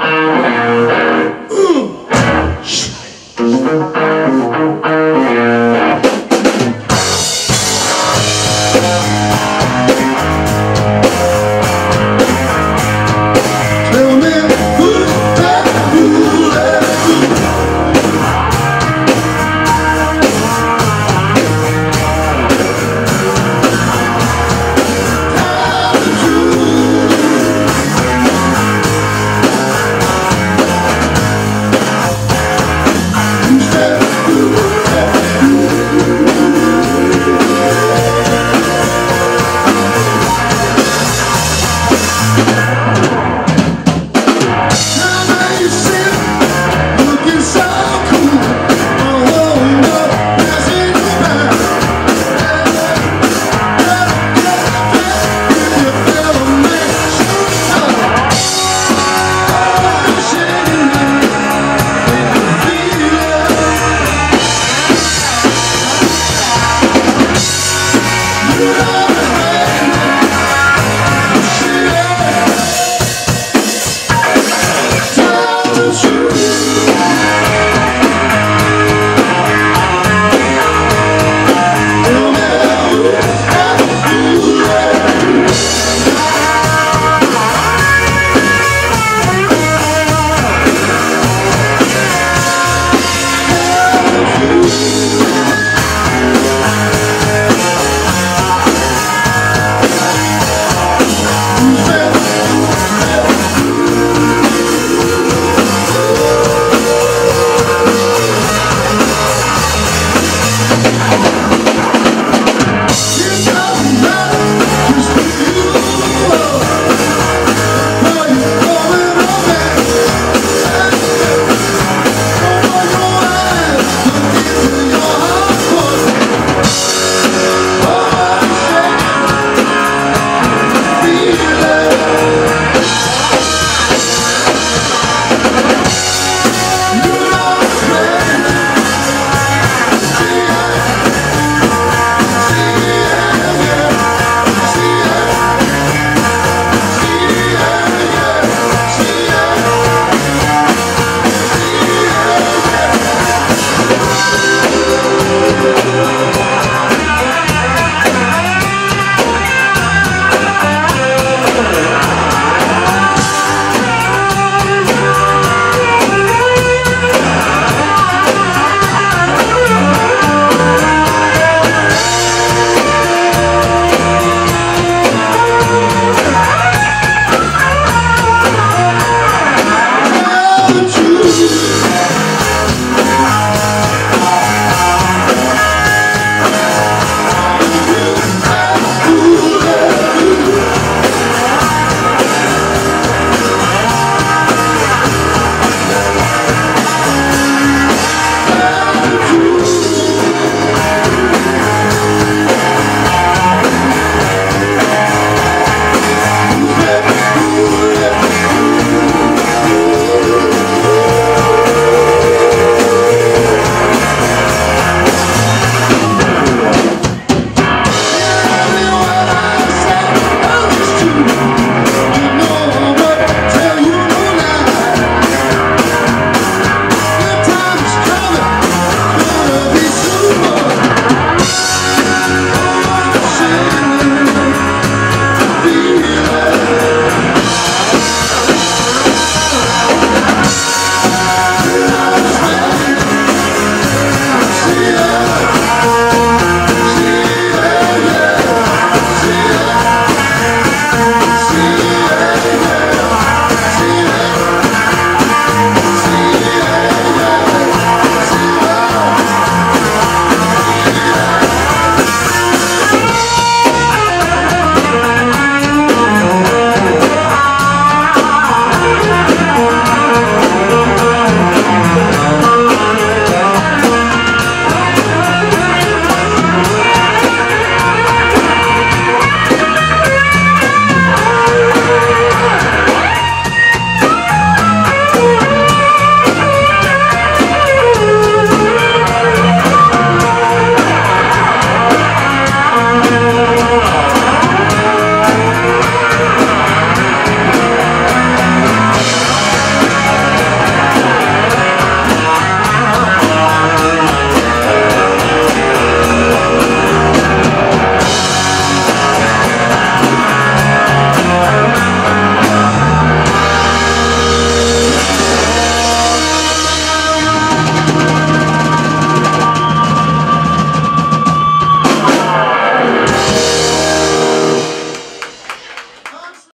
Hum.